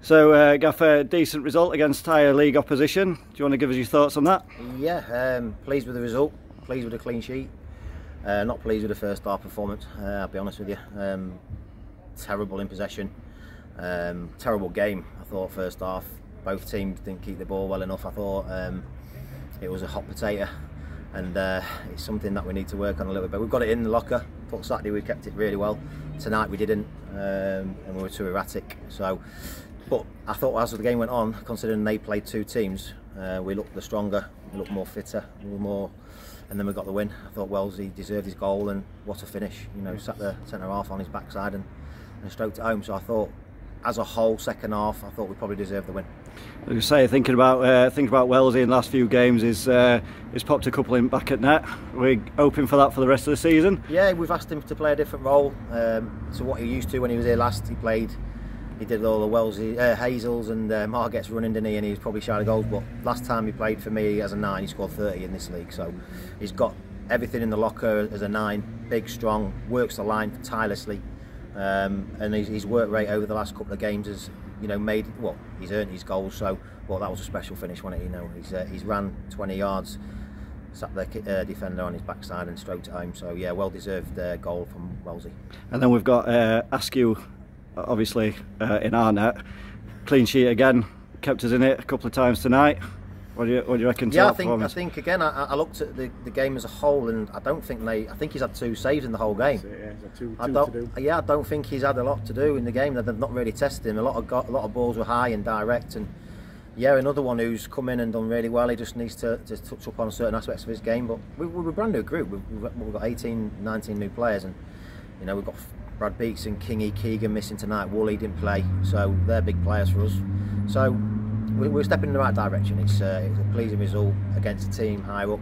So, uh, Gaffer, decent result against higher league opposition. Do you want to give us your thoughts on that? Yeah, um, pleased with the result, pleased with the clean sheet. Uh, not pleased with the first half performance, uh, I'll be honest with you. Um, terrible in possession, um, terrible game, I thought, first half. Both teams didn't keep the ball well enough. I thought um, it was a hot potato and uh, it's something that we need to work on a little bit. We've got it in the locker. I thought Saturday we kept it really well. Tonight we didn't, um, and we were too erratic. So, but I thought as the game went on, considering they played two teams, uh, we looked the stronger, we looked more fitter, we were more. And then we got the win. I thought Wellesley deserved his goal, and what a finish! You know, sat the centre half on his backside and, and stroked it home. So I thought as a whole, second half, I thought we probably deserved the win. As you say, thinking about uh, thinking about Wellesley in the last few games, is uh, he's popped a couple in back at net. We're hoping for that for the rest of the season. Yeah, we've asked him to play a different role um, to what he used to when he was here last. He played, he did all the Wellesley, uh, Hazels and uh, Marget's running, didn't he? And he was probably shy of goals. But last time he played for me as a nine, he scored 30 in this league. So he's got everything in the locker as a nine, big, strong, works the line tirelessly. Um, and his, his, work rate over the last couple of games has, you know, made well, he's earned his goals. So, well, that was a special finish, wasn't it? You know, he's uh, he's ran 20 yards, sat the uh, defender on his backside and stroked it home. So, yeah, well deserved uh, goal from Wellesley. And then we've got uh, Askew, obviously uh, in our net, clean sheet again, kept us in it a couple of times tonight. What do you, what do you reckon? Yeah, I think I think again. I, I looked at the, the, game as a whole, and I don't think they. I think he's had two saves in the whole game. Yeah, two, two I don't. Do. Yeah, I don't think he's had a lot to do in the game. They've not really tested him. A lot of got, a lot of balls were high and direct, and yeah, another one who's come in and done really well. He just needs to, to touch up on certain aspects of his game. But we, we're a brand new group. We've, we've got 18, 19 new players, and you know we've got Brad Beeks and Kingy Keegan missing tonight. Woolley didn't play, so they're big players for us. So we're stepping in the right direction. It's, uh, it's a pleasing result against a team higher up.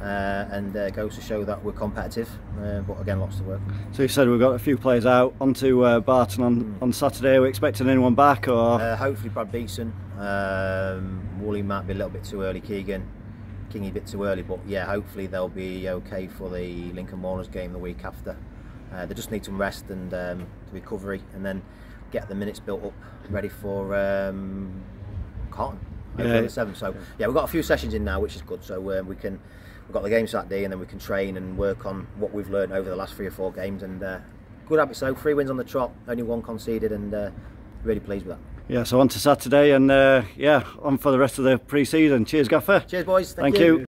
Uh, and uh, goes to show that we're competitive, uh, but again, lots to work. So you said we've got a few players out onto uh, Barton on, mm. on Saturday. Are we expecting anyone back, or uh, hopefully Brad Beeson. Um, Woolley might be a little bit too early. Keegan, Kingy a bit too early, but yeah, hopefully they'll be okay for the Lincoln Mourners game the week after. Uh, they just need some rest and um, recovery, and then get the minutes built up, ready for. Um, Carton. Yeah. The seventh. So yeah, we've got a few sessions in now, which is good. So um, we can we've got the game Saturday, and then we can train and work on what we've learned over the last three or four games. And uh, good habit. So three wins on the trot, only one conceded, and uh, really pleased with that. Yeah, so on to Saturday, and uh, yeah, on for the rest of the pre-season. Cheers, Gaffer. Cheers, boys. Thank, Thank you. you.